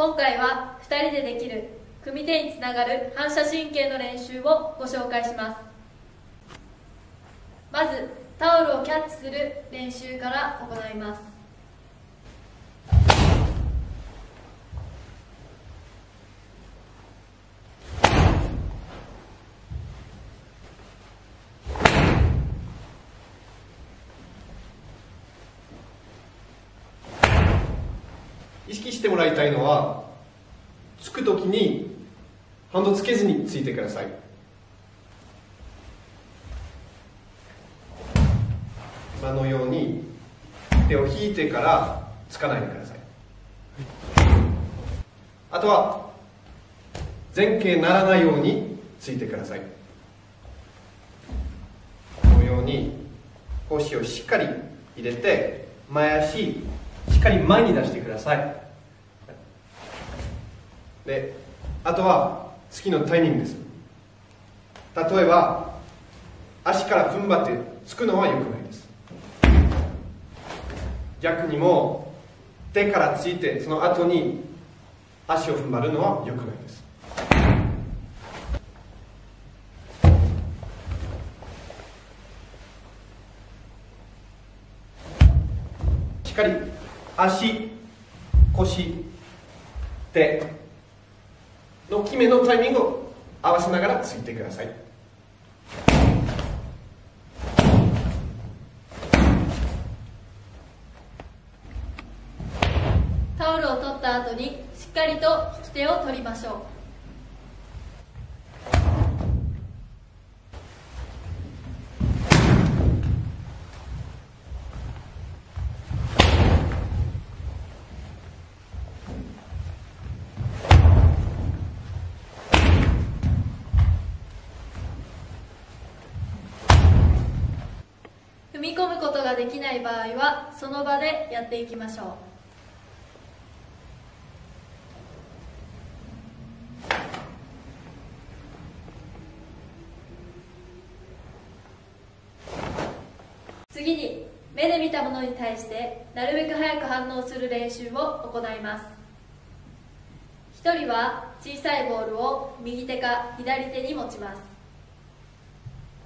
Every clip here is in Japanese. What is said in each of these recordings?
今回は2人でできる組手につながる反射神経の練習をご紹介します。まずタオルをキャッチする練習から行います。意識してもらいたいのはつく時にハンドつけずについてください。今のように手を引いてからつかないでください。あとは前傾ならないようについてください。このように腰をしっかり入れて前足しっかり前に出してください。であとは次のタイミングです。例えば足から踏ん張ってつくのは良くないです。逆にも手からついてその後に足を踏ん張るのは良くないです。しっかり足腰手の決めのタイミングを合わせながらついてください。タオルを取った後にしっかりと引き手を取りましょう。込むことができない場合はその場でやっていきましょう。次に目で見たものに対してなるべく早く反応する練習を行います。1人は小さいボールを右手か左手に持ちます。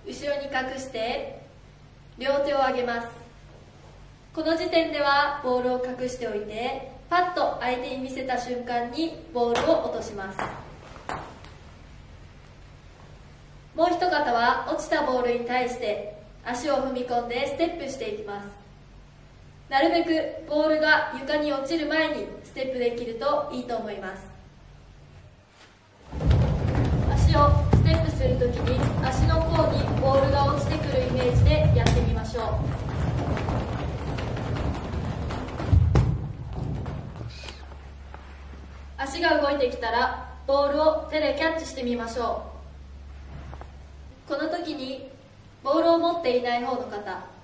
後ろに隠して両手を上げます。この時点ではボールを隠しておいてパッと相手に見せた瞬間にボールを落とします。もう一方は落ちたボールに対して足を踏み込んでステップしていきます。なるべくボールが床に落ちる前にステップできるといいと思います。足をステップするときにくるイメージでやってみましょう。足が動いてきたらボールを手でキャッチしてみましょう。この時にボールを持っていない方の方。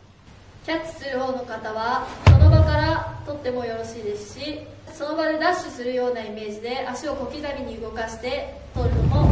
キャッチする方の方はその場から取ってもよろしいですしその場でダッシュするようなイメージで足を小刻みに動かして取るのも